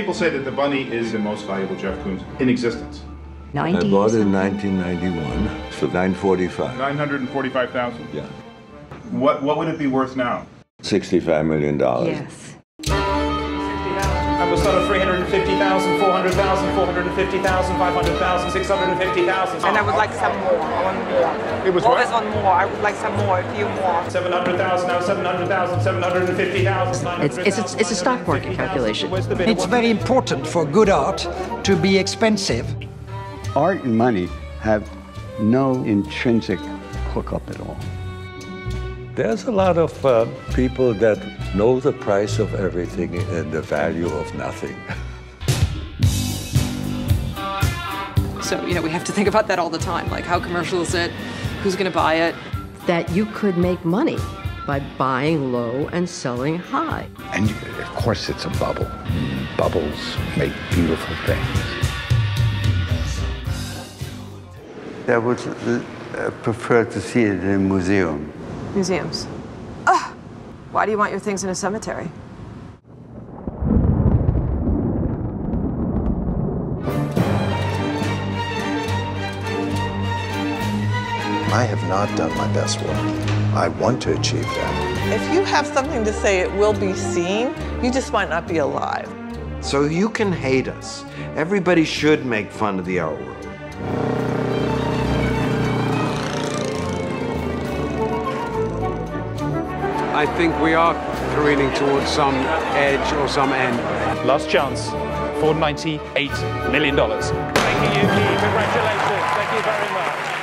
People say that the bunny is the most valuable Jeff Koons in existence. 90 I bought it in 1991 for 945. 945,000. Yeah. What what would it be worth now? 65 million dollars. Yes. And we'll start at 350,000, 400,000, 450,000, 500,000, 650,000. And I would like some more. I want more. It was Always what? want more. I would like some more, a few more. 700,000, now 700,000, 750,000. It's, it's, a, it's a stock market calculation. Where's the bid? It's very important for good art to be expensive. art and money have no intrinsic hookup at all. There's a lot of uh, people that know the price of everything and the value of nothing. So, you know, we have to think about that all the time. Like, how commercial is it? Who's going to buy it? That you could make money by buying low and selling high. And of course, it's a bubble. Bubbles make beautiful things. I would uh, prefer to see it in a museum. Museums. Ugh. Why do you want your things in a cemetery? I have not done my best work. I want to achieve that. If you have something to say it will be seen, you just might not be alive. So you can hate us. Everybody should make fun of the art world. I think we are careening towards some edge or some end. Last chance for $98 million. Thank you, Yuki. Congratulations. Thank you very much.